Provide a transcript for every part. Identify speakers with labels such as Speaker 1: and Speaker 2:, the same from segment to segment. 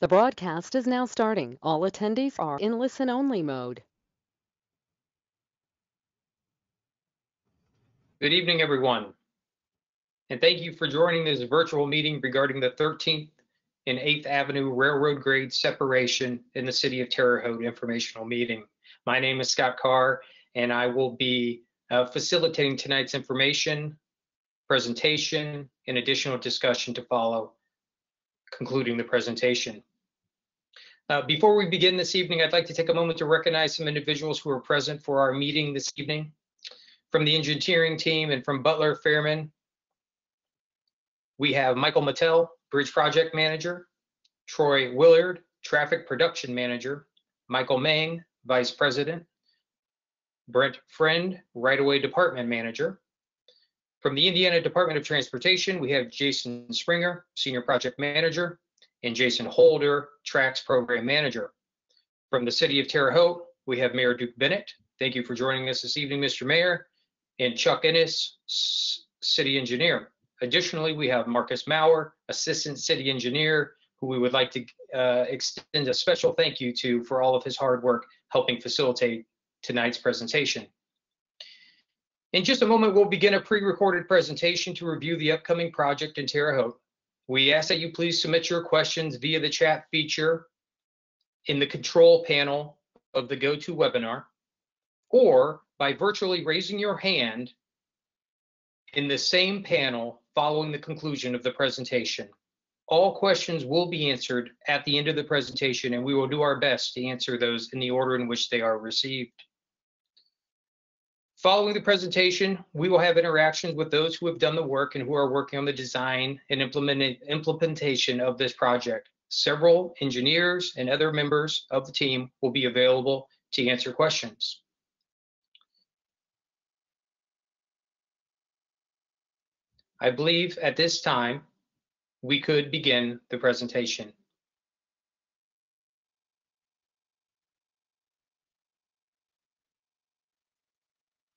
Speaker 1: The broadcast is now starting. All attendees are in listen-only mode.
Speaker 2: Good evening, everyone. And thank you for joining this virtual meeting regarding the 13th and 8th Avenue Railroad Grade separation in the City of Terre Haute informational meeting. My name is Scott Carr, and I will be uh, facilitating tonight's information, presentation, and additional discussion to follow, concluding the presentation. Uh, before we begin this evening, I'd like to take a moment to recognize some individuals who are present for our meeting this evening. From the engineering team and from Butler Fairman, we have Michael Mattel, Bridge Project Manager, Troy Willard, Traffic Production Manager, Michael Mang, Vice President, Brent Friend, Right-of-Way Department Manager. From the Indiana Department of Transportation, we have Jason Springer, Senior Project Manager, and Jason Holder, TRAX Program Manager. From the City of Terre Haute, we have Mayor Duke Bennett. Thank you for joining us this evening, Mr. Mayor, and Chuck Ennis, City Engineer. Additionally, we have Marcus Maurer, Assistant City Engineer, who we would like to uh, extend a special thank you to for all of his hard work helping facilitate tonight's presentation. In just a moment, we'll begin a pre-recorded presentation to review the upcoming project in Terre Haute. We ask that you please submit your questions via the chat feature in the control panel of the GoToWebinar or by virtually raising your hand in the same panel following the conclusion of the presentation. All questions will be answered at the end of the presentation and we will do our best to answer those in the order in which they are received. Following the presentation, we will have interactions with those who have done the work and who are working on the design and implementation of this project. Several engineers and other members of the team will be available to answer questions. I believe at this time, we could begin the presentation.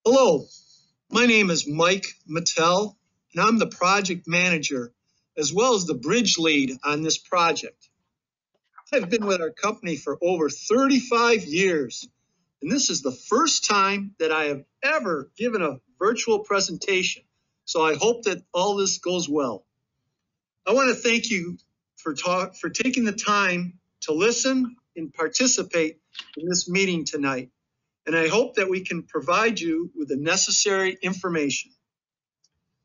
Speaker 3: Hello, my name is Mike Mattel, and I'm the project manager as well as the bridge lead on this project. I've been with our company for over 35 years, and this is the first time that I have ever given a virtual presentation. So I hope that all this goes well. I want to thank you for talk, for taking the time to listen and participate in this meeting tonight and I hope that we can provide you with the necessary information.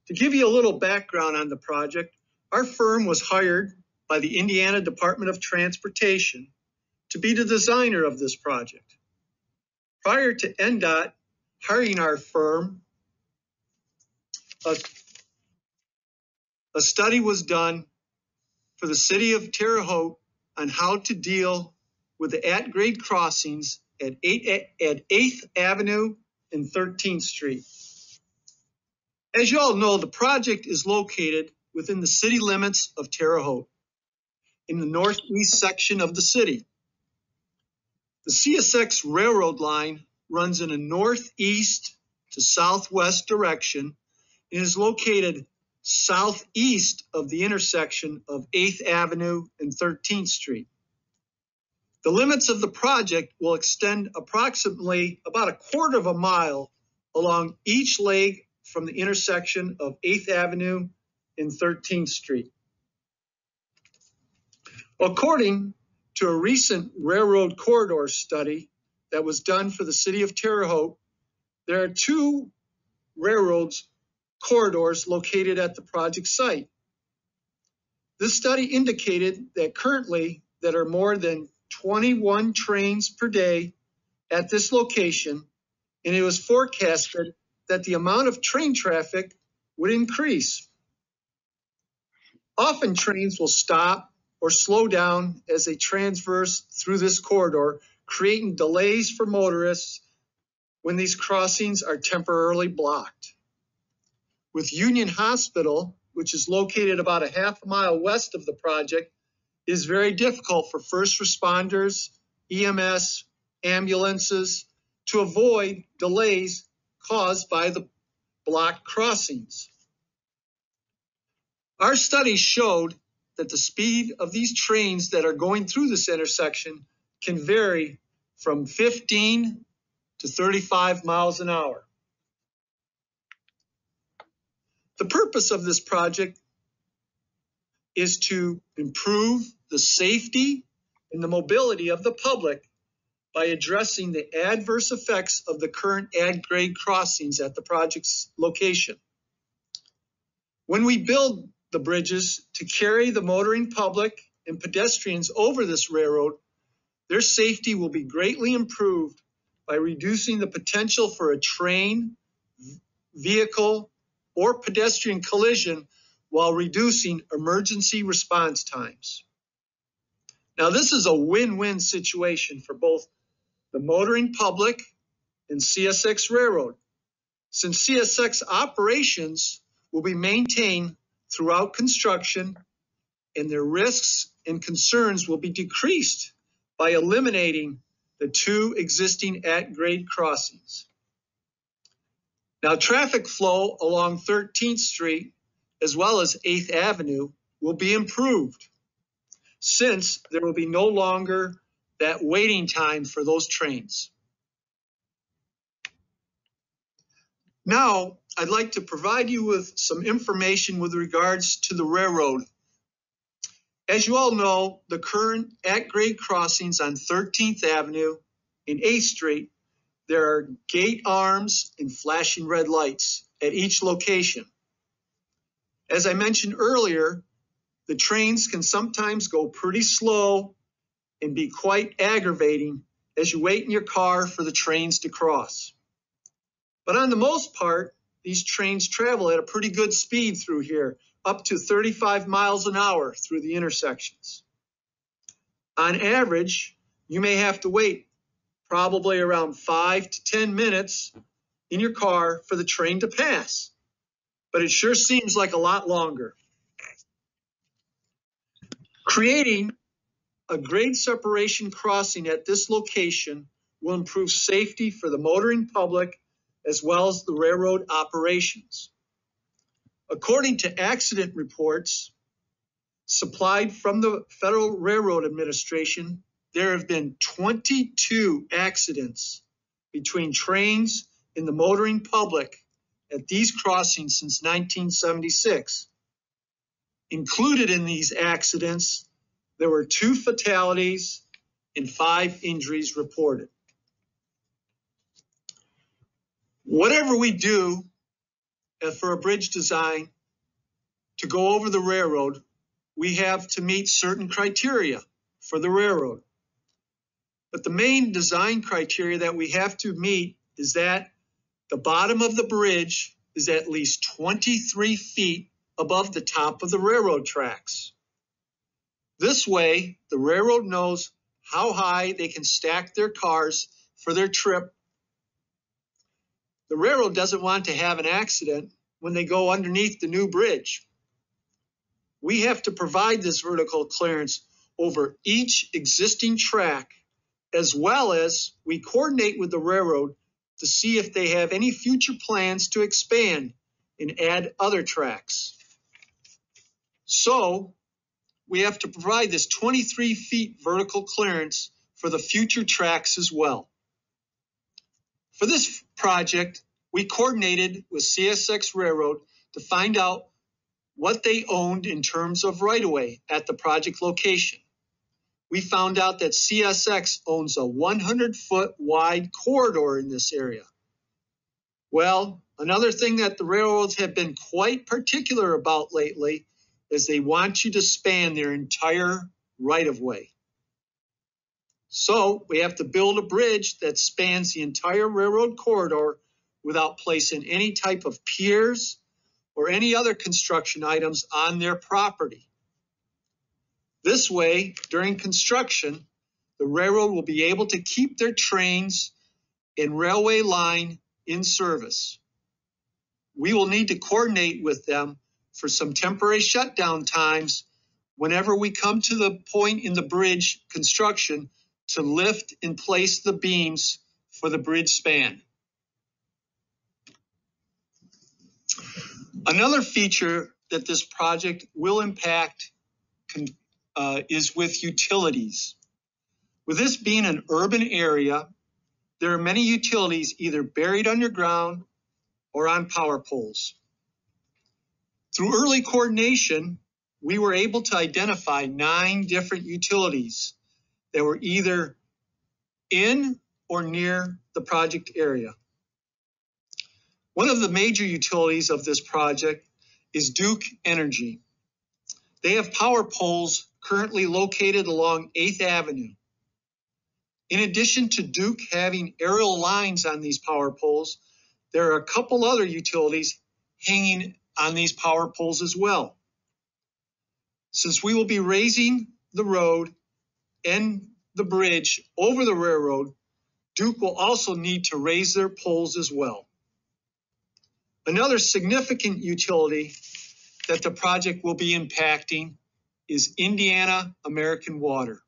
Speaker 3: To give you a little background on the project, our firm was hired by the Indiana Department of Transportation to be the designer of this project. Prior to INDOT hiring our firm, a, a study was done for the city of Terre Haute on how to deal with the at-grade crossings at 8th, at 8th Avenue and 13th Street. As you all know, the project is located within the city limits of Terre Haute in the northeast section of the city. The CSX railroad line runs in a northeast to southwest direction and is located southeast of the intersection of 8th Avenue and 13th Street. The limits of the project will extend approximately about a quarter of a mile along each leg from the intersection of 8th Avenue and 13th Street. According to a recent railroad corridor study that was done for the city of Terre Haute, there are two railroads corridors located at the project site. This study indicated that currently that are more than 21 trains per day at this location, and it was forecasted that the amount of train traffic would increase. Often trains will stop or slow down as they transverse through this corridor, creating delays for motorists when these crossings are temporarily blocked. With Union Hospital, which is located about a half mile west of the project, is very difficult for first responders, EMS, ambulances to avoid delays caused by the blocked crossings. Our study showed that the speed of these trains that are going through this intersection can vary from 15 to 35 miles an hour. The purpose of this project is to improve the safety and the mobility of the public by addressing the adverse effects of the current at grade crossings at the project's location. When we build the bridges to carry the motoring public and pedestrians over this railroad, their safety will be greatly improved by reducing the potential for a train, vehicle, or pedestrian collision while reducing emergency response times. Now, this is a win-win situation for both the motoring public and CSX Railroad, since CSX operations will be maintained throughout construction and their risks and concerns will be decreased by eliminating the two existing at-grade crossings. Now, traffic flow along 13th Street as well as 8th Avenue will be improved since there will be no longer that waiting time for those trains. Now, I'd like to provide you with some information with regards to the railroad. As you all know, the current at-grade crossings on 13th Avenue and 8th Street, there are gate arms and flashing red lights at each location. As I mentioned earlier, the trains can sometimes go pretty slow and be quite aggravating as you wait in your car for the trains to cross. But on the most part, these trains travel at a pretty good speed through here, up to 35 miles an hour through the intersections. On average, you may have to wait probably around five to 10 minutes in your car for the train to pass. But it sure seems like a lot longer. Creating a grade separation crossing at this location will improve safety for the motoring public as well as the railroad operations. According to accident reports supplied from the Federal Railroad Administration, there have been 22 accidents between trains and the motoring public at these crossings since 1976. Included in these accidents, there were two fatalities and five injuries reported. Whatever we do uh, for a bridge design to go over the railroad, we have to meet certain criteria for the railroad. But the main design criteria that we have to meet is that the bottom of the bridge is at least 23 feet above the top of the railroad tracks. This way, the railroad knows how high they can stack their cars for their trip. The railroad doesn't want to have an accident when they go underneath the new bridge. We have to provide this vertical clearance over each existing track, as well as we coordinate with the railroad to see if they have any future plans to expand and add other tracks. So we have to provide this 23 feet vertical clearance for the future tracks as well. For this project, we coordinated with CSX Railroad to find out what they owned in terms of right of way at the project location. We found out that CSX owns a 100 foot wide corridor in this area. Well, another thing that the railroads have been quite particular about lately is they want you to span their entire right of way. So we have to build a bridge that spans the entire railroad corridor without placing any type of piers or any other construction items on their property. This way, during construction, the railroad will be able to keep their trains and railway line in service. We will need to coordinate with them for some temporary shutdown times whenever we come to the point in the bridge construction to lift and place the beams for the bridge span. Another feature that this project will impact uh, is with utilities. With this being an urban area, there are many utilities either buried underground or on power poles. Through early coordination, we were able to identify nine different utilities that were either in or near the project area. One of the major utilities of this project is Duke Energy. They have power poles currently located along 8th Avenue. In addition to Duke having aerial lines on these power poles, there are a couple other utilities hanging on these power poles as well. Since we will be raising the road and the bridge over the railroad, Duke will also need to raise their poles as well. Another significant utility that the project will be impacting is Indiana American Water.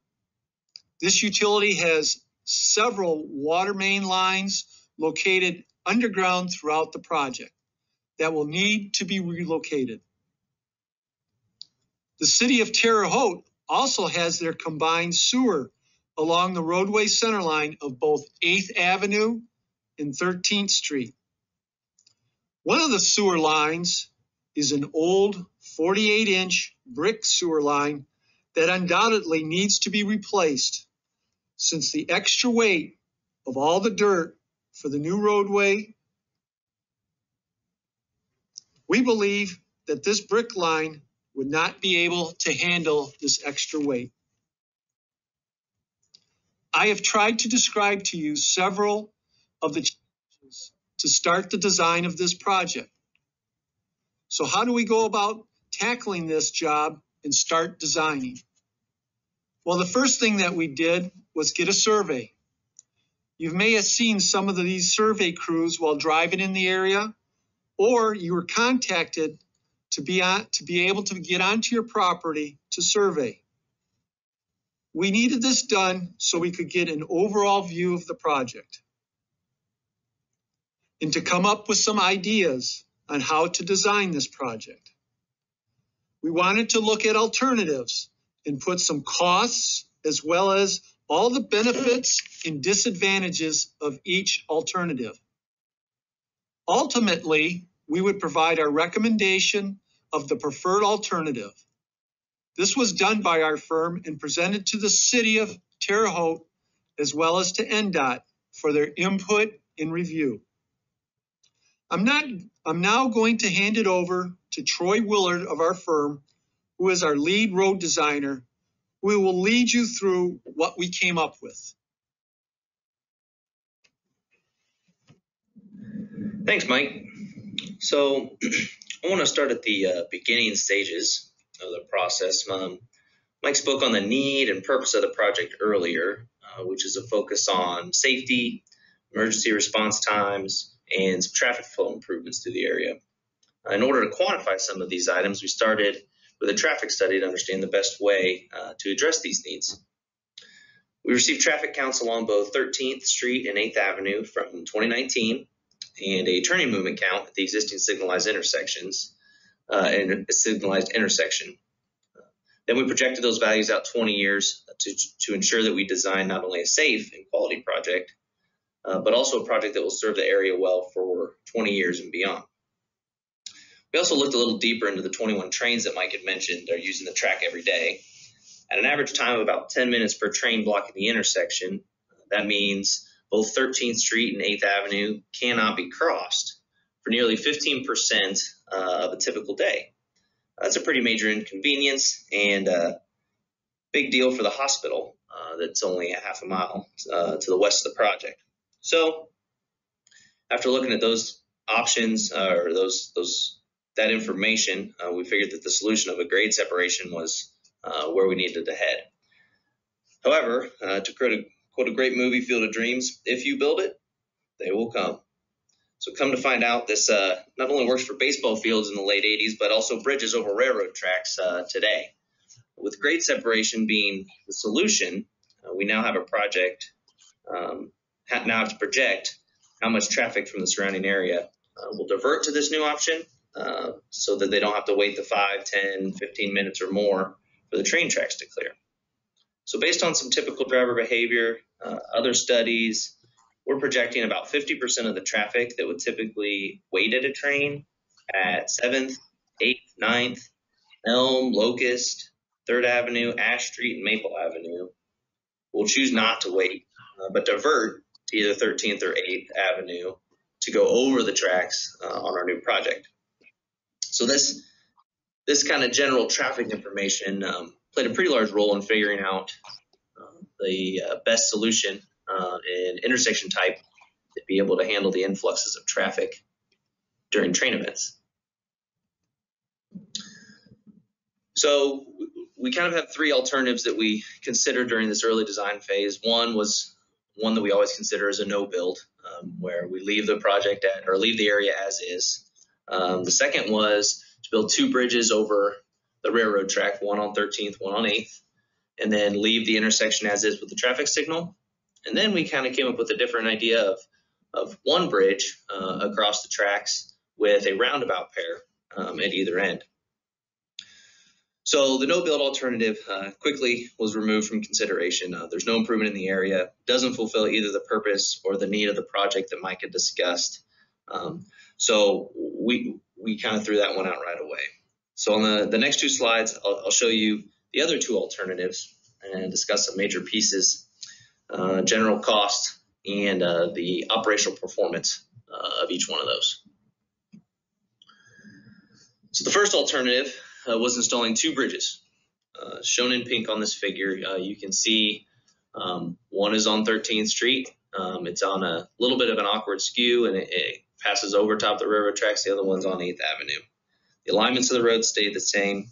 Speaker 3: This utility has several water main lines located underground throughout the project that will need to be relocated. The city of Terre Haute also has their combined sewer along the roadway centerline of both 8th Avenue and 13th Street. One of the sewer lines is an old 48 inch brick sewer line that undoubtedly needs to be replaced since the extra weight of all the dirt for the new roadway. We believe that this brick line would not be able to handle this extra weight. I have tried to describe to you several of the challenges to start the design of this project. So how do we go about tackling this job and start designing? Well, the first thing that we did was get a survey. You may have seen some of these survey crews while driving in the area, or you were contacted to be, on, to be able to get onto your property to survey. We needed this done so we could get an overall view of the project and to come up with some ideas on how to design this project. We wanted to look at alternatives and put some costs as well as all the benefits and disadvantages of each alternative. Ultimately, we would provide our recommendation of the preferred alternative. This was done by our firm and presented to the city of Terre Haute as well as to INDOT for their input and review. I'm not I'm now going to hand it over to Troy Willard of our firm, who is our lead road designer, who will lead you through what we came up with.
Speaker 4: Thanks, Mike. So I want to start at the uh, beginning stages of the process. Um, Mike spoke on the need and purpose of the project earlier, uh, which is a focus on safety, emergency response times, and some traffic flow improvements to the area. Uh, in order to quantify some of these items, we started with a traffic study to understand the best way uh, to address these needs. We received traffic counts along both 13th Street and 8th Avenue from 2019 and a turning movement count at the existing signalized intersections uh, and a signalized intersection. Then we projected those values out 20 years to, to ensure that we design not only a safe and quality project, uh, but also a project that will serve the area well for 20 years and beyond. We also looked a little deeper into the 21 trains that Mike had mentioned are using the track every day. At an average time of about 10 minutes per train blocking the intersection, that means both 13th Street and 8th Avenue cannot be crossed for nearly 15% uh, of a typical day. That's a pretty major inconvenience and a big deal for the hospital uh, that's only a half a mile uh, to the west of the project. So, after looking at those options uh, or those those that information, uh, we figured that the solution of a grade separation was uh, where we needed to head. However, to create Quote a great movie, Field of Dreams. If you build it, they will come. So come to find out, this uh, not only works for baseball fields in the late 80s, but also bridges over railroad tracks uh, today. With grade separation being the solution, uh, we now have a project, um, now to project how much traffic from the surrounding area uh, will divert to this new option uh, so that they don't have to wait the 5, 10, 15 minutes or more for the train tracks to clear. So based on some typical driver behavior, uh, other studies, we're projecting about 50% of the traffic that would typically wait at a train at 7th, 8th, 9th, Elm, Locust, 3rd Avenue, Ash Street, and Maple Avenue will choose not to wait, uh, but divert to either 13th or 8th Avenue to go over the tracks uh, on our new project. So this this kind of general traffic information um, played a pretty large role in figuring out uh, the uh, best solution uh, in intersection type to be able to handle the influxes of traffic during train events. So we kind of have three alternatives that we considered during this early design phase. One was one that we always consider as a no build, um, where we leave the project at or leave the area as is. Um, the second was to build two bridges over the railroad track, one on 13th, one on 8th, and then leave the intersection as is with the traffic signal. And then we kind of came up with a different idea of, of one bridge uh, across the tracks with a roundabout pair um, at either end. So the no build alternative uh, quickly was removed from consideration. Uh, there's no improvement in the area, doesn't fulfill either the purpose or the need of the project that Mike had discussed. Um, so we we kind of threw that one out right away. So on the, the next two slides, I'll, I'll show you the other two alternatives and discuss some major pieces, uh, general cost, and uh, the operational performance uh, of each one of those. So the first alternative uh, was installing two bridges. Uh, shown in pink on this figure, uh, you can see um, one is on 13th Street. Um, it's on a little bit of an awkward skew and it, it passes over top the railroad tracks. The other one's on 8th Avenue. Alignments of the road stay the same.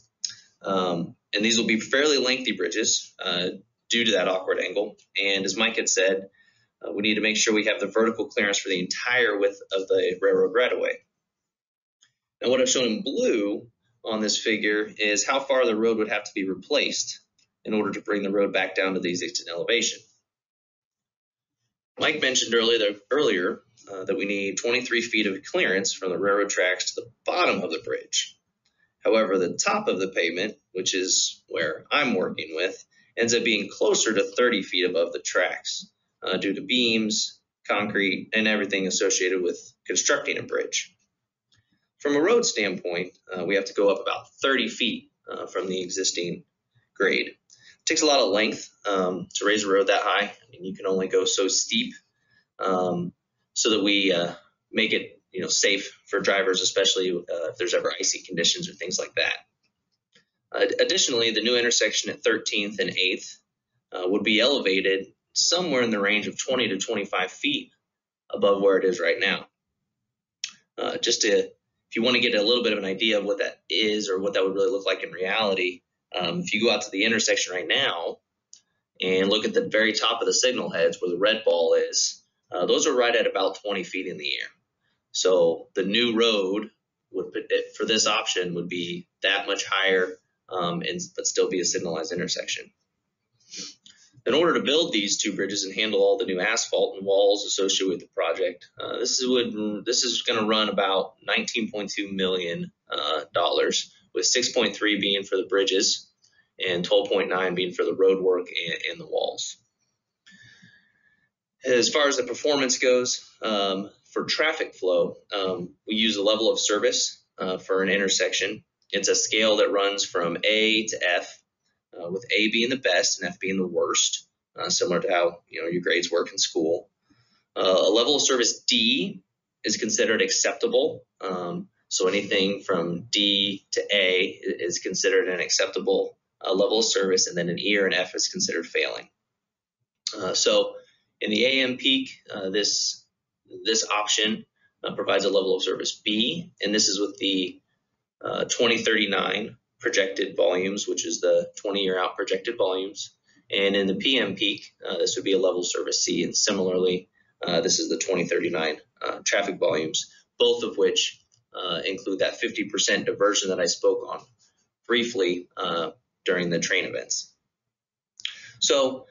Speaker 4: Um, and these will be fairly lengthy bridges uh, due to that awkward angle. And as Mike had said, uh, we need to make sure we have the vertical clearance for the entire width of the railroad right of way. Now what I've shown in blue on this figure is how far the road would have to be replaced in order to bring the road back down to the existing elevation. Mike mentioned earlier, earlier uh, that we need 23 feet of clearance from the railroad tracks to the bottom of the bridge. However, the top of the pavement, which is where I'm working with, ends up being closer to 30 feet above the tracks uh, due to beams, concrete, and everything associated with constructing a bridge. From a road standpoint, uh, we have to go up about 30 feet uh, from the existing grade. It takes a lot of length um, to raise a road that high. I mean, you can only go so steep um, so that we uh, make it you know safe for drivers, especially uh, if there's ever icy conditions or things like that. Uh, additionally, the new intersection at 13th and 8th uh, would be elevated somewhere in the range of 20 to 25 feet above where it is right now. just to if you want to get a little bit of an idea of what that is or what that would really look like in reality, um, if you go out to the intersection right now and look at the very top of the signal heads where the red ball is, uh, those are right at about 20 feet in the air. So the new road would for this option would be that much higher, um, and but still be a signalized intersection. In order to build these two bridges and handle all the new asphalt and walls associated with the project, uh, this is would this is going to run about 19.2 million uh, dollars, with 6.3 being for the bridges and 12.9 being for the road work and, and the walls. As far as the performance goes, um, for traffic flow, um, we use a level of service uh, for an intersection. It's a scale that runs from A to F uh, with A being the best and F being the worst, uh, similar to how you know your grades work in school. Uh, a level of service D is considered acceptable. Um, so anything from D to A is considered an acceptable uh, level of service, and then an E or an F is considered failing. Uh, so in the AM peak, uh, this this option provides a level of service B, and this is with the 2039 projected volumes, which is the 20 year out projected volumes. And in the PM peak, uh, this would be a level of service C. And similarly, uh, this is the 2039 uh, traffic volumes, both of which uh, include that 50% diversion that I spoke on briefly uh, during the train events. So,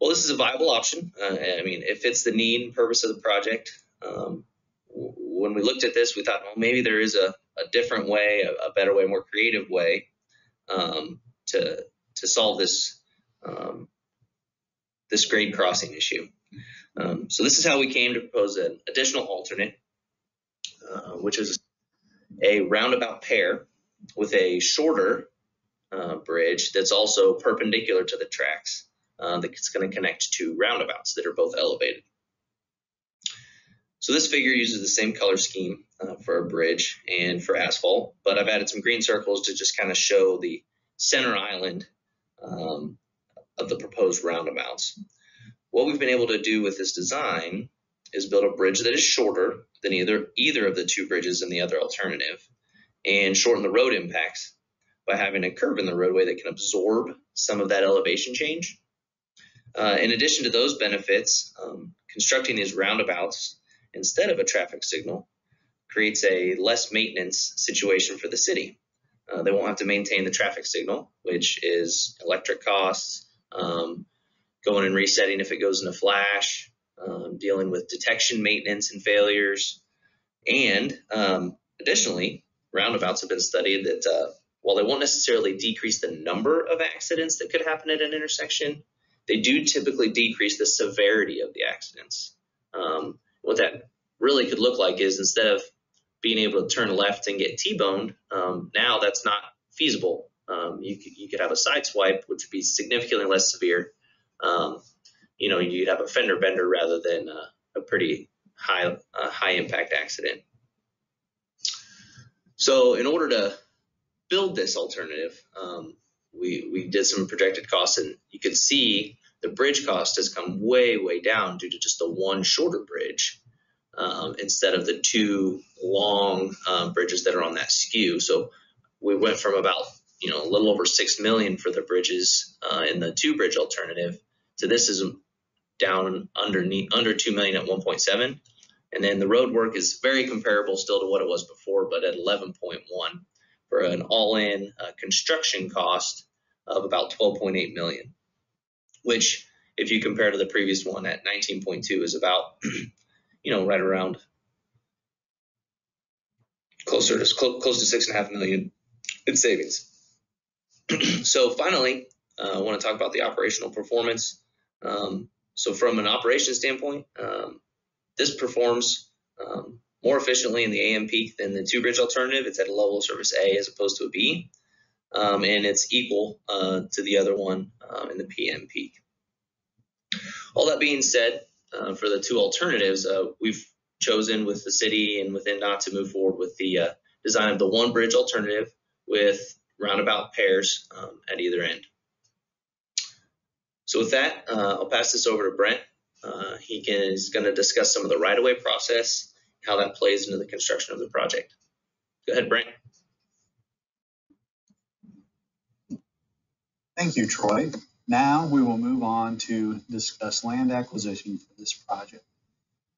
Speaker 4: well, this is a viable option. Uh, I mean, it fits the need and purpose of the project. Um, when we looked at this, we thought, well, maybe there is a, a different way, a, a, better way, more creative way. Um, to to solve this um, this grade crossing issue. Um, so this is how we came to propose an additional alternate, uh, which is a roundabout pair with a shorter uh, bridge that's also perpendicular to the tracks uh, that's going to connect to roundabouts that are both elevated. So this figure uses the same color scheme uh, for a bridge and for asphalt, but I've added some green circles to just kind of show the center island um, of the proposed roundabouts. What we've been able to do with this design is build a bridge that is shorter than either either of the two bridges in the other alternative and shorten the road impacts by having a curve in the roadway that can absorb some of that elevation change. Uh, in addition to those benefits, um, constructing these roundabouts instead of a traffic signal creates a less maintenance situation for the city. Uh, they won't have to maintain the traffic signal, which is electric costs, um, going and resetting if it goes into flash, um, dealing with detection maintenance and failures. And um, additionally, roundabouts have been studied that uh, while they won't necessarily decrease the number of accidents that could happen at an intersection, they do typically decrease the severity of the accidents. Um, what that really could look like is instead of being able to turn left and get T-boned, um, now that's not feasible. Um, you, could, you could have a side swipe, which would be significantly less severe. Um, you know, you'd have a fender bender rather than uh, a pretty high high impact accident. So, in order to build this alternative, um, we we did some projected costs, and you can see the bridge cost has come way way down due to just the one shorter bridge um, instead of the two long um, bridges that are on that skew. So we went from about you know a little over six million for the bridges uh, in the two bridge alternative to this is down underneath under two million at 1.7, and then the road work is very comparable still to what it was before, but at 11.1 for an all-in uh, construction cost of about 12.8 million, which if you compare to the previous one at 19.2 is about you know right around closer to close, to six and a half million in savings. so finally, uh, I want to talk about the operational performance. Um, so from an operation standpoint, um, this performs um, more efficiently in the AM peak than the two bridge alternative. It's at a level of service A as opposed to a B, um, and it's equal uh, to the other one uh, in the PM peak. All that being said, uh, for the two alternatives, uh, we've chosen with the city and with INDOT to move forward with the uh, design of the one bridge alternative with roundabout pairs um, at either end. So with that, uh, I'll pass this over to Brent. Uh, he can, is going to discuss some of the right-of-way process, how that plays into the construction of the project. Go ahead, Brent.
Speaker 5: Thank you, Troy. Now we will move on to discuss land acquisition for this project.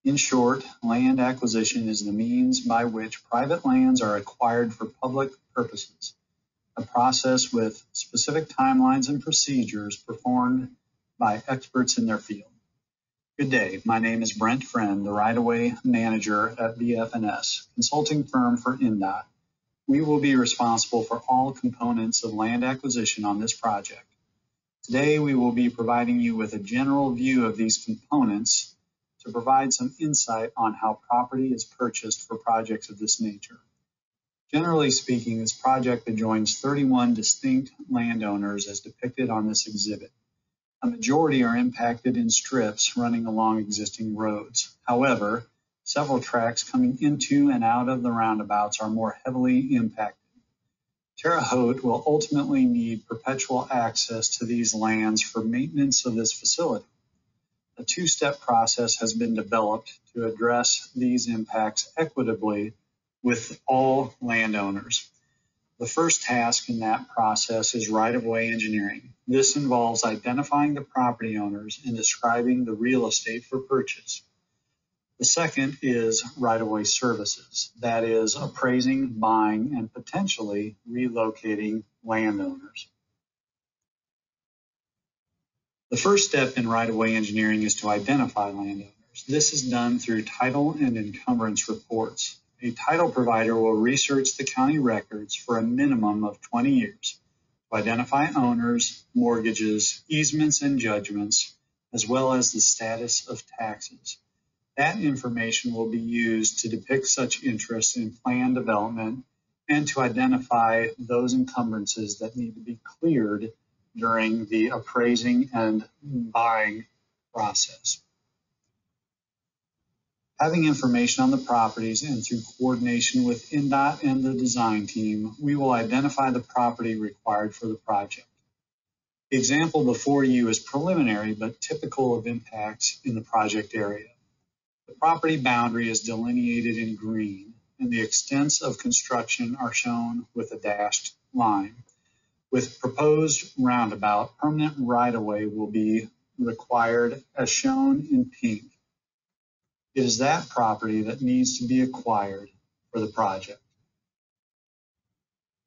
Speaker 5: In short, land acquisition is the means by which private lands are acquired for public purposes, a process with specific timelines and procedures performed by experts in their field. Good day. My name is Brent Friend, the right-of-way manager at BF&S, consulting firm for INDOT. We will be responsible for all components of land acquisition on this project. Today, we will be providing you with a general view of these components to provide some insight on how property is purchased for projects of this nature. Generally speaking, this project adjoins 31 distinct landowners as depicted on this exhibit. A majority are impacted in strips running along existing roads. However, several tracks coming into and out of the roundabouts are more heavily impacted. Terre Haute will ultimately need perpetual access to these lands for maintenance of this facility. A two-step process has been developed to address these impacts equitably with all landowners. The first task in that process is right-of-way engineering. This involves identifying the property owners and describing the real estate for purchase. The second is right-of-way services. That is appraising, buying, and potentially relocating landowners. The first step in right-of-way engineering is to identify landowners. This is done through title and encumbrance reports a title provider will research the county records for a minimum of 20 years to identify owners, mortgages, easements, and judgments, as well as the status of taxes. That information will be used to depict such interests in plan development and to identify those encumbrances that need to be cleared during the appraising and buying process. Having information on the properties and through coordination with INDOT and the design team, we will identify the property required for the project. The example before you is preliminary but typical of impacts in the project area. The property boundary is delineated in green and the extents of construction are shown with a dashed line. With proposed roundabout, permanent right-of-way will be required as shown in pink. It is that property that needs to be acquired for the project.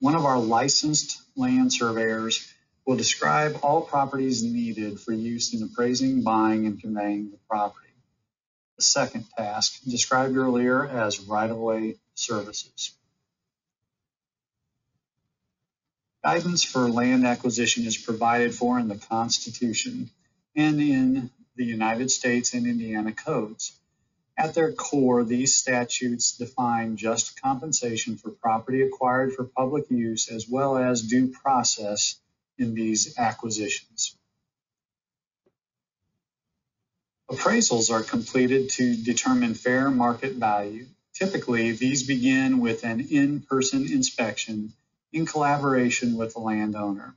Speaker 5: One of our licensed land surveyors will describe all properties needed for use in appraising, buying, and conveying the property. The second task, described earlier as right-of-way services. Guidance for land acquisition is provided for in the Constitution and in the United States and Indiana codes. At their core, these statutes define just compensation for property acquired for public use as well as due process in these acquisitions. Appraisals are completed to determine fair market value. Typically, these begin with an in-person inspection in collaboration with the landowner.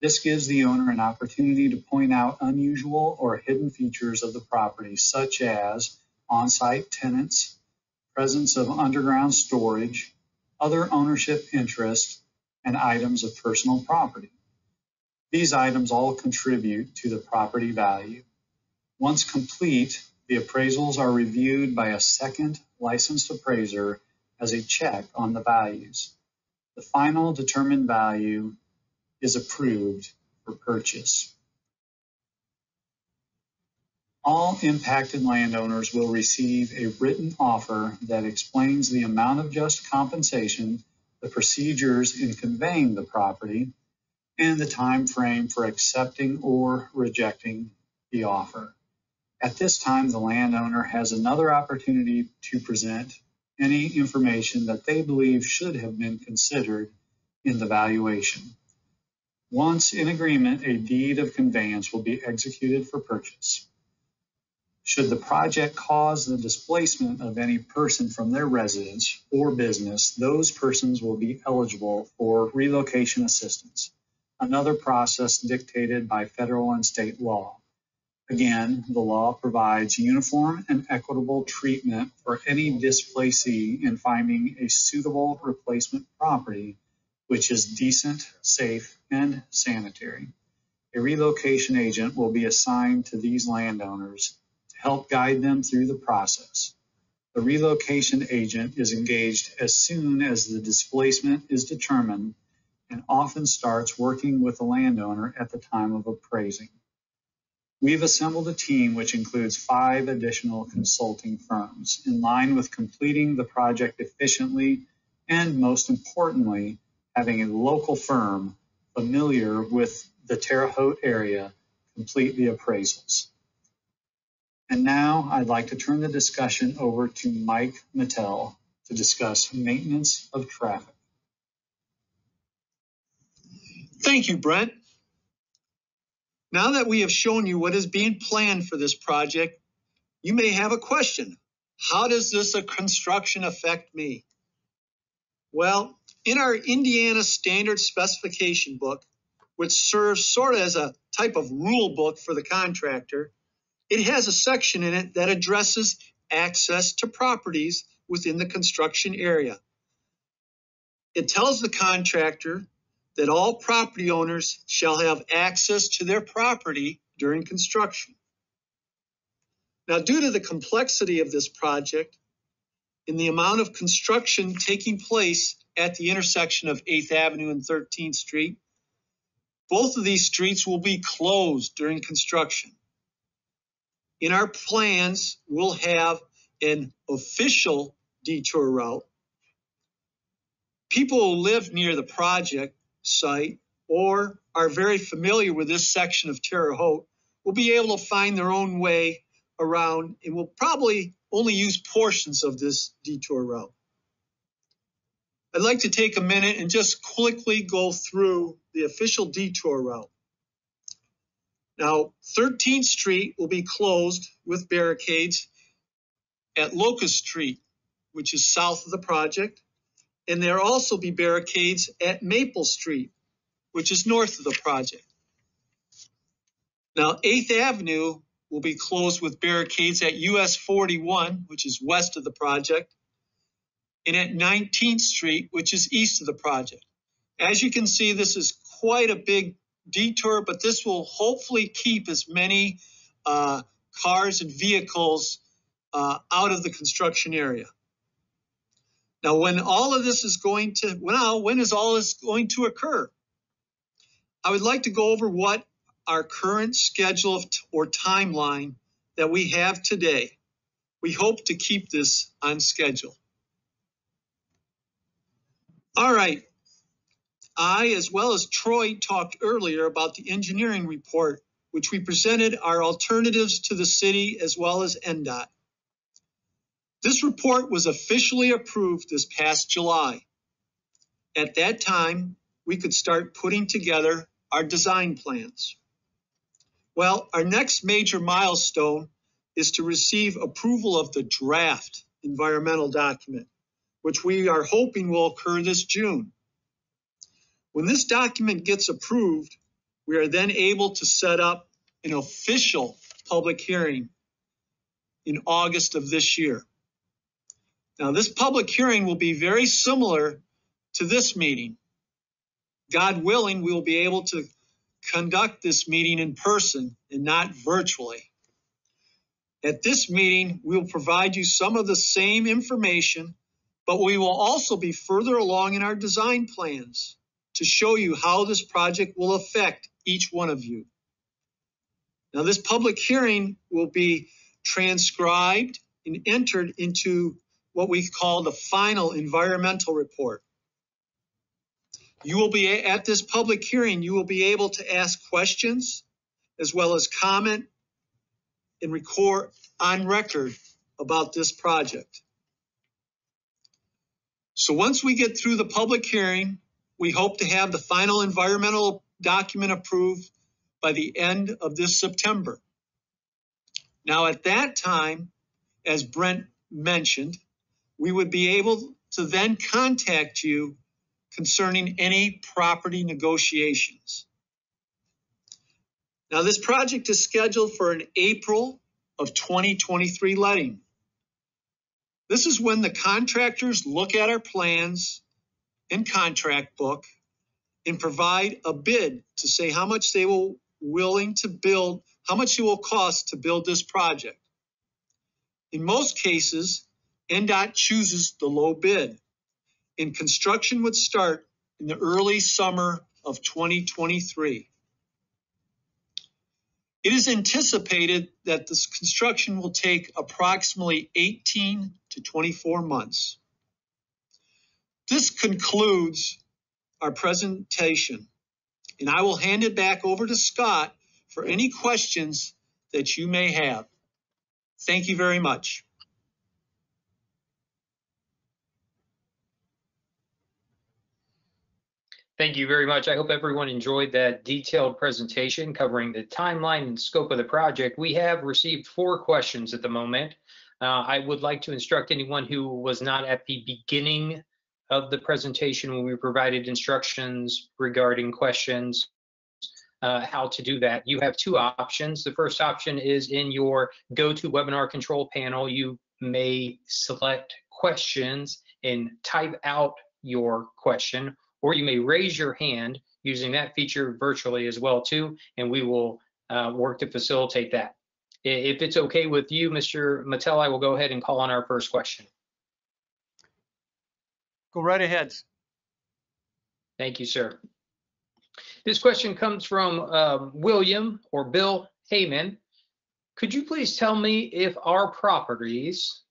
Speaker 5: This gives the owner an opportunity to point out unusual or hidden features of the property, such as on-site tenants, presence of underground storage, other ownership interests, and items of personal property. These items all contribute to the property value. Once complete, the appraisals are reviewed by a second licensed appraiser as a check on the values. The final determined value is approved for purchase. All impacted landowners will receive a written offer that explains the amount of just compensation, the procedures in conveying the property, and the time frame for accepting or rejecting the offer. At this time, the landowner has another opportunity to present any information that they believe should have been considered in the valuation. Once in agreement, a deed of conveyance will be executed for purchase. Should the project cause the displacement of any person from their residence or business, those persons will be eligible for relocation assistance, another process dictated by federal and state law. Again, the law provides uniform and equitable treatment for any displacee in finding a suitable replacement property which is decent, safe, and sanitary. A relocation agent will be assigned to these landowners to help guide them through the process. The relocation agent is engaged as soon as the displacement is determined and often starts working with the landowner at the time of appraising. We've assembled a team which includes five additional consulting firms in line with completing the project efficiently and most importantly, having a local firm familiar with the Terre Haute area complete the appraisals. And now I'd like to turn the discussion over to Mike Mattel to discuss maintenance of traffic.
Speaker 3: Thank you, Brent. Now that we have shown you what is being planned for this project, you may have a question. How does this construction affect me? Well, in our Indiana Standard Specification Book, which serves sort of as a type of rule book for the contractor, it has a section in it that addresses access to properties within the construction area. It tells the contractor that all property owners shall have access to their property during construction. Now, due to the complexity of this project and the amount of construction taking place at the intersection of 8th Avenue and 13th Street, both of these streets will be closed during construction in our plans, we'll have an official detour route. People who live near the project site or are very familiar with this section of Terre Haute will be able to find their own way around and will probably only use portions of this detour route. I'd like to take a minute and just quickly go through the official detour route. Now, 13th Street will be closed with barricades at Locust Street, which is south of the project. And there'll also be barricades at Maple Street, which is north of the project. Now, 8th Avenue will be closed with barricades at US 41, which is west of the project, and at 19th Street, which is east of the project. As you can see, this is quite a big detour, but this will hopefully keep as many uh, cars and vehicles uh, out of the construction area. Now, when all of this is going to, well, when is all this going to occur? I would like to go over what our current schedule or timeline that we have today. We hope to keep this on schedule. All right. I, as well as Troy, talked earlier about the engineering report, which we presented our alternatives to the city as well as INDOT. This report was officially approved this past July. At that time, we could start putting together our design plans. Well, our next major milestone is to receive approval of the draft environmental document, which we are hoping will occur this June. When this document gets approved, we are then able to set up an official public hearing in August of this year. Now, this public hearing will be very similar to this meeting. God willing, we will be able to conduct this meeting in person and not virtually. At this meeting, we will provide you some of the same information, but we will also be further along in our design plans to show you how this project will affect each one of you. Now, this public hearing will be transcribed and entered into what we call the final environmental report. You will be at this public hearing, you will be able to ask questions as well as comment and record on record about this project. So once we get through the public hearing, we hope to have the final environmental document approved by the end of this September. Now, at that time, as Brent mentioned, we would be able to then contact you concerning any property negotiations. Now, this project is scheduled for an April of 2023 letting. This is when the contractors look at our plans and contract book and provide a bid to say how much they will willing to build, how much it will cost to build this project. In most cases, INDOT chooses the low bid and construction would start in the early summer of 2023. It is anticipated that this construction will take approximately 18 to 24 months. This concludes our presentation, and I will hand it back over to Scott for any questions that you may have. Thank you very much.
Speaker 2: Thank you very much. I hope everyone enjoyed that detailed presentation covering the timeline and scope of the project. We have received four questions at the moment. Uh, I would like to instruct anyone who was not at the beginning of the presentation when we provided instructions regarding questions, uh, how to do that. You have two options. The first option is in your GoToWebinar control panel. You may select questions and type out your question or you may raise your hand using that feature virtually as well too, and we will uh, work to facilitate that. If it's okay with you, Mr. Mattel, I will go ahead and call on our first question.
Speaker 6: Go right ahead.
Speaker 2: Thank you, sir. This question comes from um, William or Bill Heyman. Could you please tell me if our properties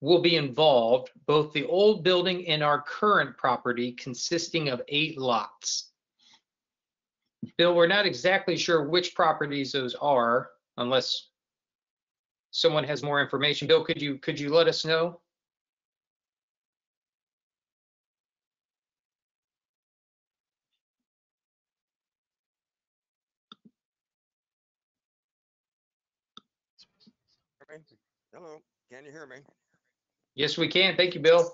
Speaker 2: will be involved, both the old building and our current property consisting of eight lots. Bill, we're not exactly sure which properties those are unless someone has more information. Bill, could you, could you let us know?
Speaker 6: Hello, can you hear me?
Speaker 2: Yes, we can. Thank you, Bill.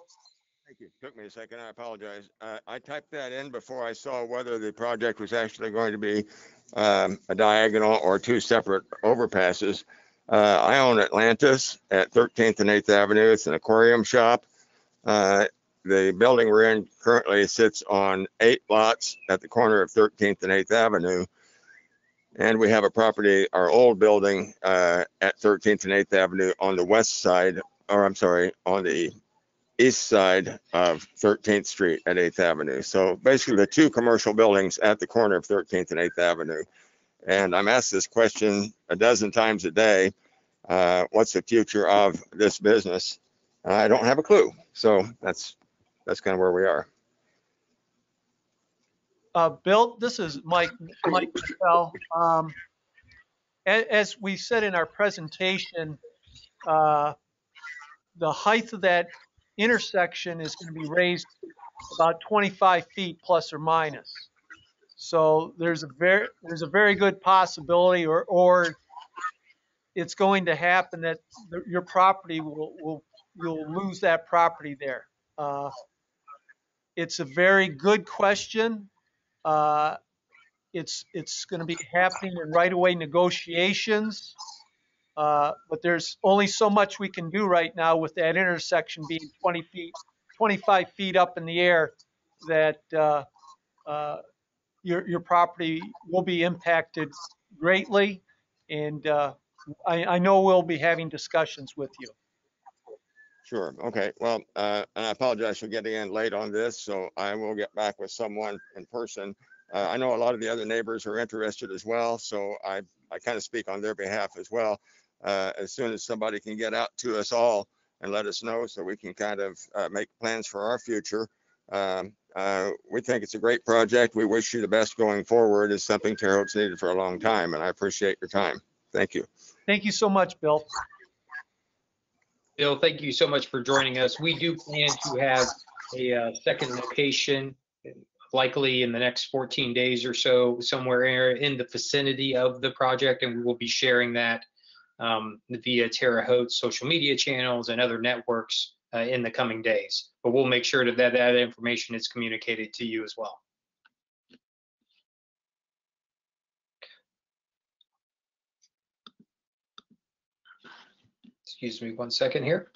Speaker 6: Thank you. Took me a second. I apologize. Uh, I typed that in before I saw whether the project was actually going to be um, a diagonal or two separate overpasses. Uh, I own Atlantis at 13th and 8th Avenue. It's an aquarium shop. Uh, the building we're in currently sits on eight lots at the corner of 13th and 8th Avenue. And we have a property, our old building uh, at 13th and 8th Avenue on the west side, or I'm sorry, on the east side of 13th Street at 8th Avenue. So basically the two commercial buildings at the corner of 13th and 8th Avenue. And I'm asked this question a dozen times a day. Uh, what's the future of this business? I don't have a clue. So that's, that's kind of where we are.
Speaker 3: Uh, Bill, this is Mike, Mike Patel. Um, as we said in our presentation, uh, the height of that intersection is going to be raised about 25 feet plus or minus. So there's a very, there's a very good possibility or, or it's going to happen that your property will, will, you'll lose that property there. Uh, It's a very good question. Uh, It's, it's going to be happening in right-of-way negotiations. Uh, But there's only so much we can do right now with that intersection being 20 feet, 25 feet up in the air that uh, uh, your, your property will be impacted greatly. And uh, I, I know we'll be having discussions with you.
Speaker 6: Sure. Okay. Well, uh, and I apologize for getting in late on this, so I will get back with someone in person. Uh, I know a lot of the other neighbors are interested as well, so I, I kind of speak on their behalf as well. Uh, as soon as somebody can get out to us all and let us know so we can kind of uh, make plans for our future. Um, uh, we think it's a great project. We wish you the best going forward. It's something Terre Haute's needed for a long time, and I appreciate your time. Thank you.
Speaker 3: Thank you so much, Bill.
Speaker 2: Bill, thank you so much for joining us. We do plan to have a uh, second location, likely in the next 14 days or so, somewhere in the vicinity of the project, and we will be sharing that um, via Terre Haute social media channels and other networks uh, in the coming days. But we'll make sure that that, that information is communicated to you as well. Excuse me one second here.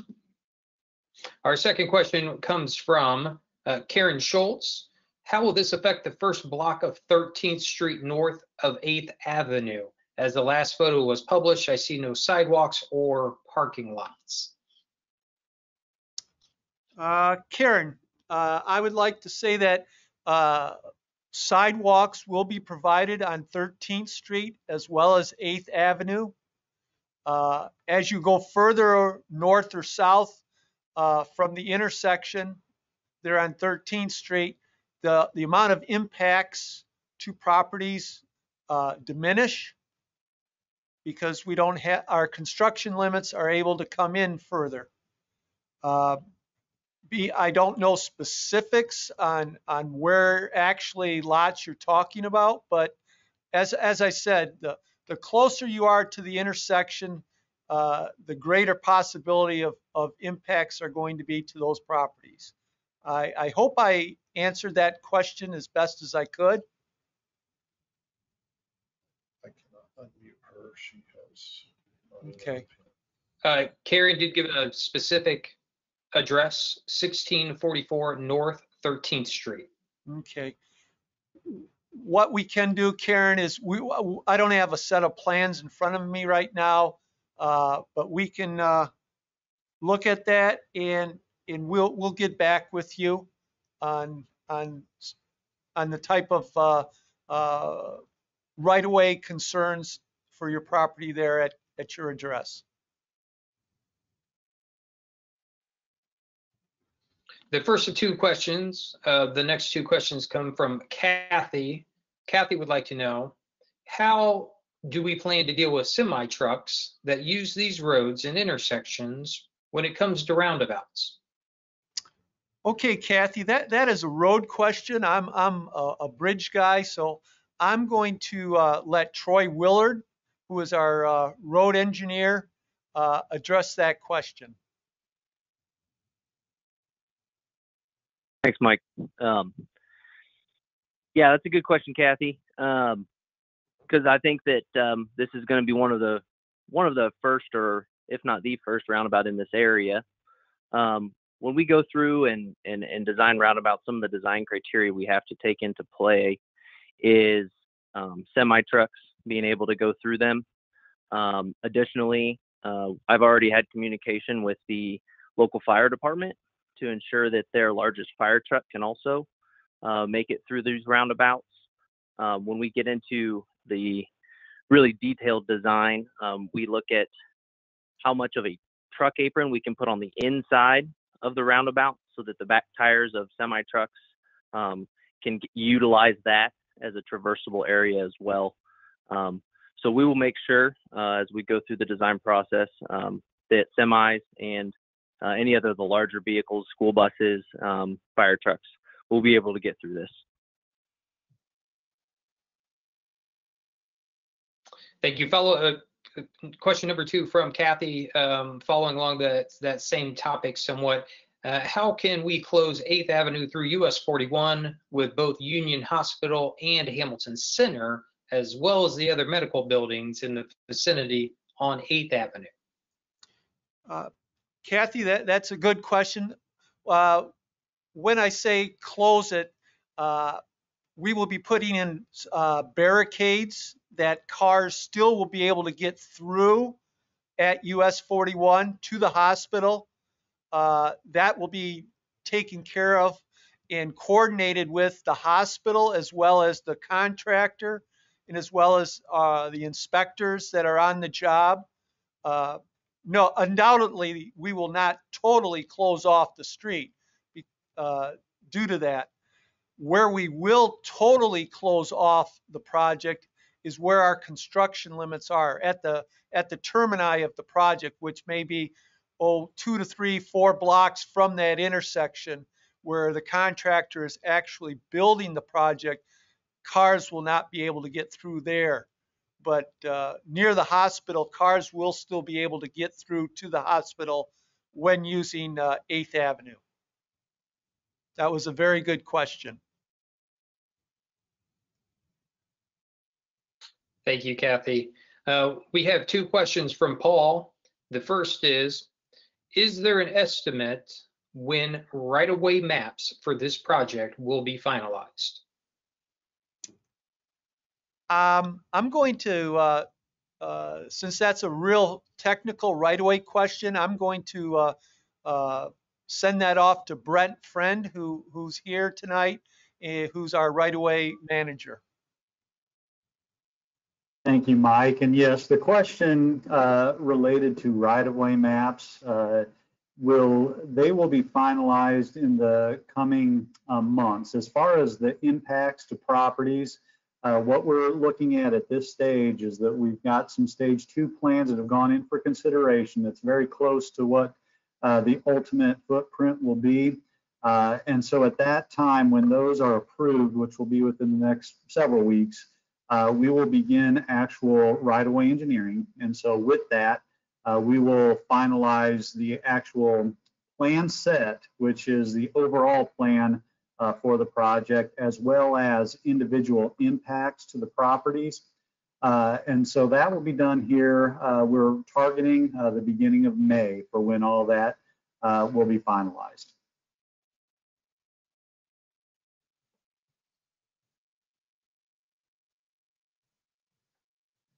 Speaker 2: Our second question comes from uh, Karen Schultz. How will this affect the first block of 13th Street north of 8th Avenue? As the last photo was published, I see no sidewalks or parking lots.
Speaker 3: Uh, Karen, uh, I would like to say that uh, sidewalks will be provided on 13th Street as well as 8th Avenue. Uh, As you go further north or south uh, from the intersection there on 13th Street, the, the amount of impacts to properties uh, diminish because we don't have, our construction limits are able to come in further. Uh, I don't know specifics on, on where actually lots you're talking about, but as, as I said, the, the closer you are to the intersection, uh, the greater possibility of, of impacts are going to be to those properties. I, I hope I answered that question as best as I could.
Speaker 7: I cannot unmute her. She has.
Speaker 3: Okay.
Speaker 2: Uh, Karen did give a specific address, 1644 North 13th Street.
Speaker 3: Okay. What we can do, Karen, is we, I don't have a set of plans in front of me right now, uh, but we can, uh, look at that and, and we'll, we'll get back with you on, on, on the type of, uh, uh, right-of-way concerns for your property there at, at your address.
Speaker 2: The first of two questions, uh, the next two questions come from Kathy Kathy would like to know, how do we plan to deal with semi trucks that use these roads and intersections when it comes to roundabouts?
Speaker 3: Okay, Kathy, that, that is a road question. I'm, I'm a, a bridge guy, so I'm going to uh, let Troy Willard, who is our uh, road engineer, uh, address that question.
Speaker 8: Thanks, Mike. Um, yeah, that's a good question, Kathy. Um, because I think that um, this is going to be one of the one of the first, or if not the first, roundabout in this area. Um, when we go through and, and and design roundabout, some of the design criteria we have to take into play is um, semi trucks being able to go through them. Um, additionally, uh, I've already had communication with the local fire department to ensure that their largest fire truck can also uh, make it through these roundabouts. Um, when we get into the really detailed design, um, we look at how much of a truck apron we can put on the inside of the roundabout so that the back tires of semi trucks um, can utilize that as a traversable area as well. Um, so we will make sure uh, as we go through the design process um, that semis and uh, any other of the larger vehicles, school buses, um, fire trucks, will be able to get through this.
Speaker 2: Thank you. Follow, uh, question number two from Kathy, um, following along that, that same topic somewhat. Uh, how can we close 8th Avenue through US 41 with both Union Hospital and Hamilton Center, as well as the other medical buildings in the vicinity on 8th Avenue?
Speaker 3: Uh, Kathy, that, that's a good question. Uh, when I say close it, uh, we will be putting in uh, barricades that cars still will be able to get through at US 41 to the hospital. Uh, that will be taken care of and coordinated with the hospital as well as the contractor and as well as uh, the inspectors that are on the job. Uh, no, undoubtedly, we will not totally close off the street uh, due to that. Where we will totally close off the project is where our construction limits are at the at the termini of the project, which may be oh two to three, four blocks from that intersection where the contractor is actually building the project. Cars will not be able to get through there but uh, near the hospital, cars will still be able to get through to the hospital when using uh, 8th Avenue. That was a very good question.
Speaker 2: Thank you, Kathy. Uh, we have two questions from Paul. The first is, is there an estimate when right-of-way maps for this project will be finalized?
Speaker 3: Um, I'm going to, uh, uh, since that's a real technical right-of-way question, I'm going to uh, uh, send that off to Brent Friend, who who's here tonight, eh, who's our right-of-way manager.
Speaker 5: Thank you, Mike. And yes, the question uh, related to right-of-way maps uh, will, they will be finalized in the coming months. As far as the impacts to properties, uh, what we're looking at at this stage is that we've got some stage two plans that have gone in for consideration. That's very close to what uh, the ultimate footprint will be. Uh, and so at that time, when those are approved, which will be within the next several weeks, uh, we will begin actual right-of-way engineering. And so with that, uh, we will finalize the actual plan set, which is the overall plan uh, for the project, as well as individual impacts to the properties. Uh, and so that will be done here. Uh, we're targeting uh, the beginning of May for when all that uh, will be finalized.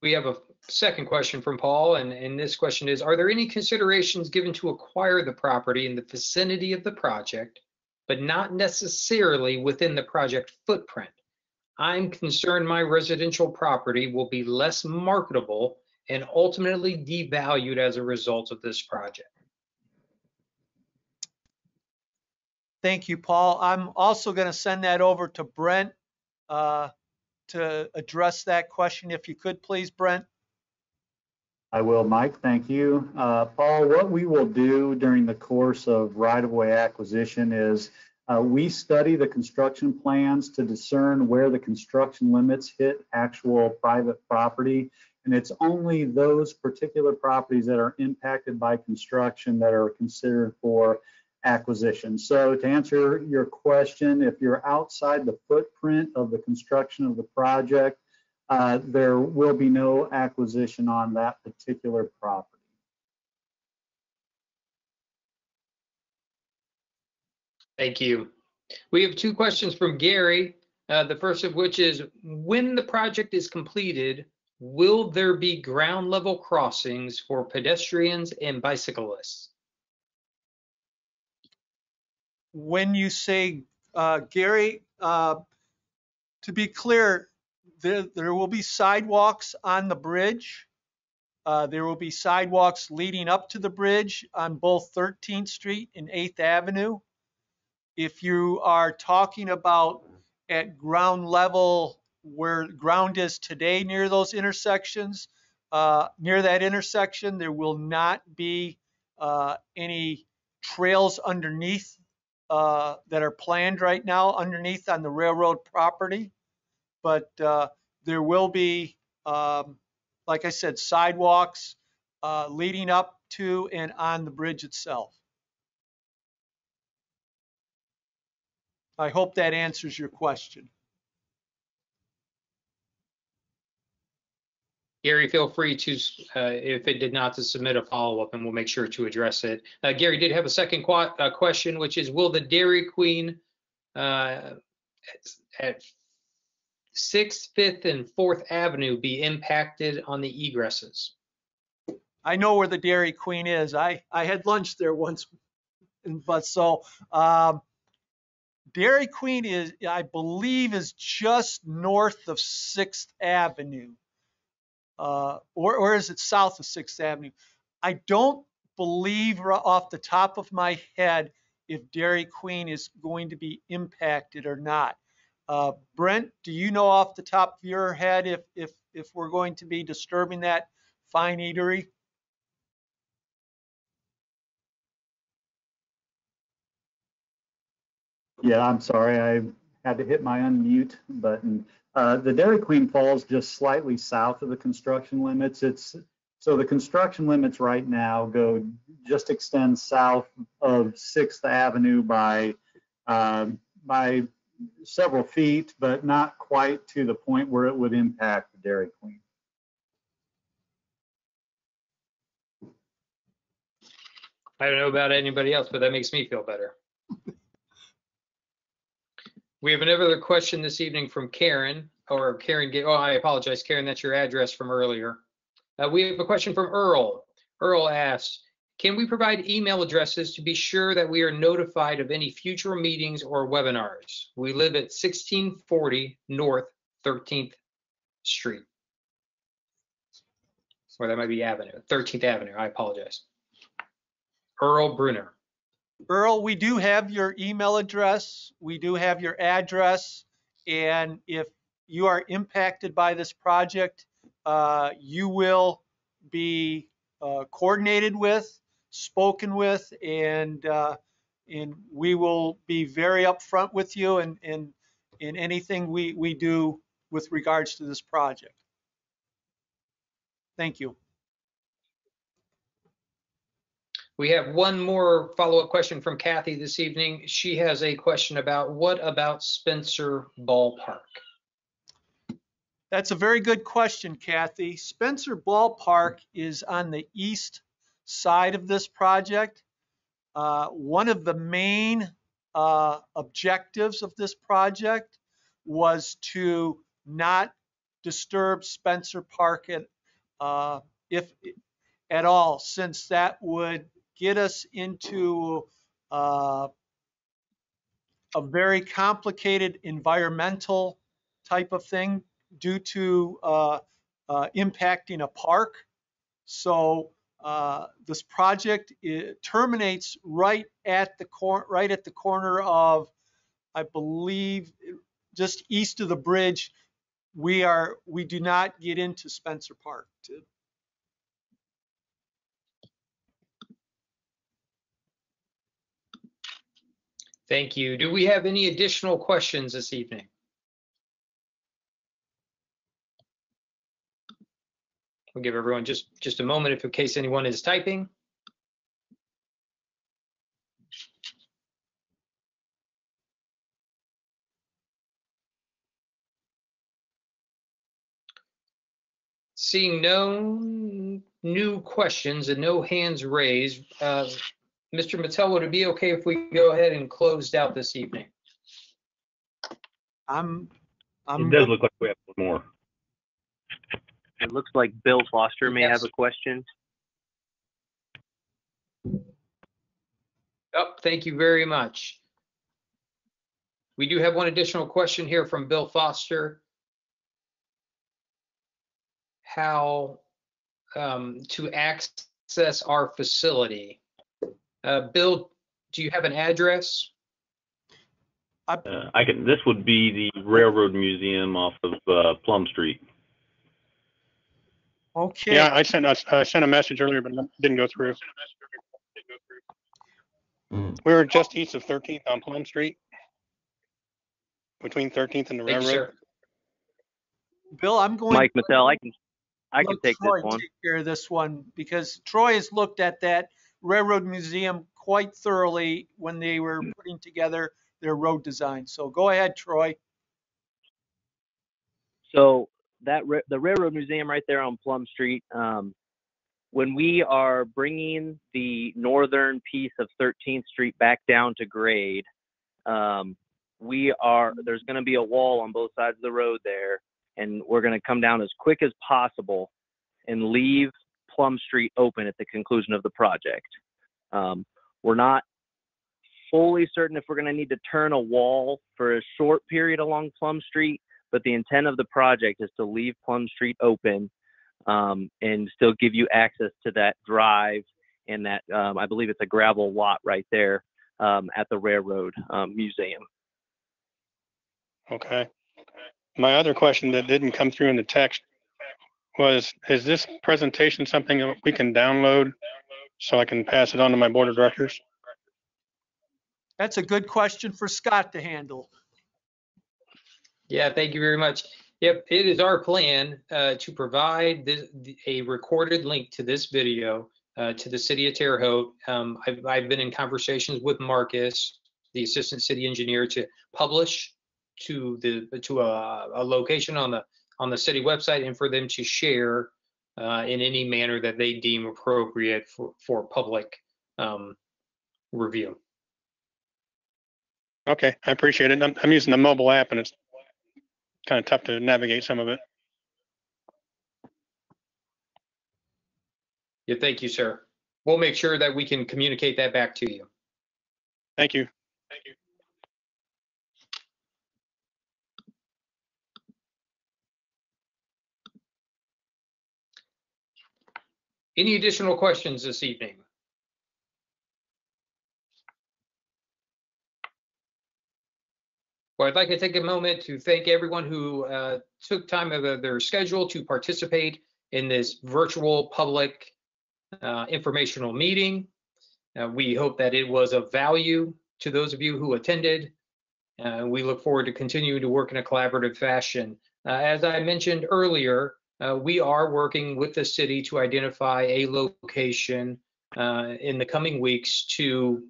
Speaker 2: We have a second question from Paul, and, and this question is, are there any considerations given to acquire the property in the vicinity of the project, but not necessarily within the project footprint? I'm concerned my residential property will be less marketable and ultimately devalued as a result of this project.
Speaker 3: Thank you, Paul. I'm also going to send that over to Brent uh, to address that question, if you could, please, Brent?
Speaker 5: I will, Mike. Thank you. Uh, Paul, what we will do during the course of right-of-way acquisition is uh, we study the construction plans to discern where the construction limits hit actual private property. And it's only those particular properties that are impacted by construction that are considered for acquisition. So to answer your question, if you're outside the footprint of the construction of the project, uh, there will be no acquisition on that particular property.
Speaker 2: Thank you. We have two questions from Gary. Uh, the first of which is, when the project is completed, will there be ground level crossings for pedestrians and bicyclists?
Speaker 3: When you say, uh, Gary, uh, to be clear, there, there will be sidewalks on the bridge. Uh, there will be sidewalks leading up to the bridge on both 13th Street and 8th Avenue. If you are talking about at ground level where ground is today near those intersections, uh, near that intersection, there will not be uh, any trails underneath uh, that are planned right now underneath on the railroad property. But uh, there will be, um, like I said, sidewalks uh, leading up to and on the bridge itself. I hope that answers your question.
Speaker 2: Gary, feel free to, uh, if it did not, to submit a follow-up and we'll make sure to address it. Uh, Gary did have a second qua- uh, question, which is, will the Dairy Queen uh, at Sixth, Fifth, and Fourth Avenue be impacted on the egresses?
Speaker 3: I know where the Dairy Queen is. I, I had lunch there once. But so, um, Dairy Queen is, I believe, is just north of Sixth Avenue. Uh, or, or is it south of Sixth Avenue? I don't believe off the top of my head if Dairy Queen is going to be impacted or not. Uh, Brent, do you know off the top of your head if, if, if we're going to be disturbing that fine eatery?
Speaker 5: Yeah, I'm sorry, I had to hit my unmute button. Uh, the Dairy Queen falls just slightly south of the construction limits. It's, so the construction limits right now go, just extend south of Sixth Avenue by, um, by several feet, but not quite to the point where it would impact the Dairy Queen.
Speaker 2: I don't know about anybody else, but that makes me feel better. We have another question this evening from Karen, or Karen, oh, I apologize, Karen, that's your address from earlier. Uh, we have a question from Earl. Earl asks, can we provide email addresses to be sure that we are notified of any future meetings or webinars? We live at 1640 North 13th Street. Or that might be Avenue, 13th Avenue, I apologize. Earl Bruner.
Speaker 3: Earl, we do have your email address, we do have your address, and if you are impacted by this project, uh, you will be uh, coordinated with, spoken with, and uh, and we will be very upfront with you and in in anything we we do with regards to this project. Thank you.
Speaker 2: We have one more follow-up question from Kathy this evening. She has a question about what about Spencer Ballpark?
Speaker 3: That's a very good question, Kathy. Spencer Ballpark is on the east side of this project. Uh, One of the main uh, objectives of this project was to not disturb Spencer Park at, uh, if, at all, since that would get us into uh, a very complicated environmental type of thing due to uh, uh, impacting a park. So uh, this project terminates right at the cor, right at the corner of, I believe, just east of the bridge,
Speaker 9: we are, we do not get into Spencer Park. to-
Speaker 2: Thank you. Do we have any additional questions this evening? We'll give everyone just, just a moment if in case anyone is typing. Seeing no new questions and no hands raised, uh, Mr. Mattel, would it be okay if we go ahead and closed out this evening?
Speaker 9: I'm,
Speaker 10: It
Speaker 9: I'm,
Speaker 10: does look like we have one more.
Speaker 8: It looks like Bill Foster may
Speaker 2: Yes.
Speaker 8: have a question.
Speaker 2: Oh, thank you very much. We do have one additional question here from Bill Foster. How um, to access our facility. Uh, Bill, do you have an address?
Speaker 10: Uh, I can, this would be the Railroad Museum off of, uh, Plum Street.
Speaker 9: Okay.
Speaker 11: Yeah, I sent us, I sent a message earlier, but it didn't go through. Mm. We were just east of 13th on Plum Street. Between 13th and the
Speaker 2: Thank you,
Speaker 11: railroad.
Speaker 2: sir.
Speaker 9: Bill, I'm going.
Speaker 8: Mike Mattel, I can, I can
Speaker 9: let
Speaker 8: take
Speaker 9: Troy
Speaker 8: this one.
Speaker 9: Take care of this one because Troy has looked at that railroad museum quite thoroughly when they were mm. putting together their road design. So go ahead, Troy.
Speaker 8: So that the railroad museum right there on Plum Street. Um, when we are bringing the northern piece of 13th Street back down to grade, um, we are there's going to be a wall on both sides of the road there, and we're going to come down as quick as possible and leave Plum Street open at the conclusion of the project. Um, we're not fully certain if we're going to need to turn a wall for a short period along Plum Street but the intent of the project is to leave Plum Street open um, and still give you access to that drive and that um, I believe it's a gravel lot right there um, at the railroad um, museum.
Speaker 11: Okay. My other question that didn't come through in the text was, is this presentation something that we can download so I can pass it on to my board of directors?
Speaker 9: That's a good question for Scott to handle.
Speaker 2: Yeah, thank you very much. Yep, it is our plan uh, to provide this, a recorded link to this video uh, to the city of Terre Haute. Um, I've, I've been in conversations with Marcus, the assistant city engineer, to publish to the to a, a location on the on the city website and for them to share uh, in any manner that they deem appropriate for for public um, review.
Speaker 11: Okay, I appreciate it. I'm, I'm using the mobile app and it's kind of tough to navigate some of it.
Speaker 2: Yeah, thank you, sir. We'll make sure that we can communicate that back to you.
Speaker 11: Thank you. Thank you.
Speaker 2: Any additional questions this evening? Well, I'd like to take a moment to thank everyone who uh, took time out of their schedule to participate in this virtual public uh, informational meeting. Uh, We hope that it was of value to those of you who attended. We look forward to continuing to work in a collaborative fashion. Uh, As I mentioned earlier, uh, we are working with the city to identify a location uh, in the coming weeks to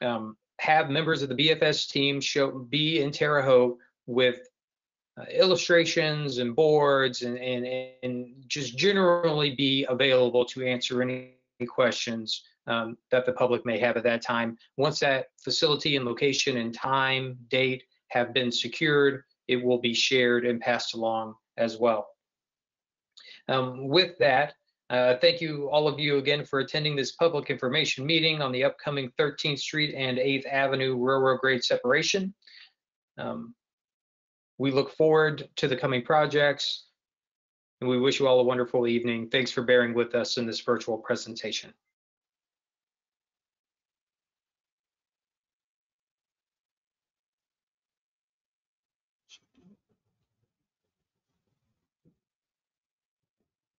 Speaker 2: um, have members of the BFS team show be in Terre Haute with uh, illustrations and boards and, and and just generally be available to answer any questions um, that the public may have at that time. Once that facility and location and time, date have been secured, it will be shared and passed along as well. Um, with that, uh, thank you all of you again for attending this public information meeting on the upcoming 13th Street and 8th Avenue Railroad grade separation. Um, we look forward to the coming projects and we wish you all a wonderful evening. Thanks for bearing with us in this virtual presentation.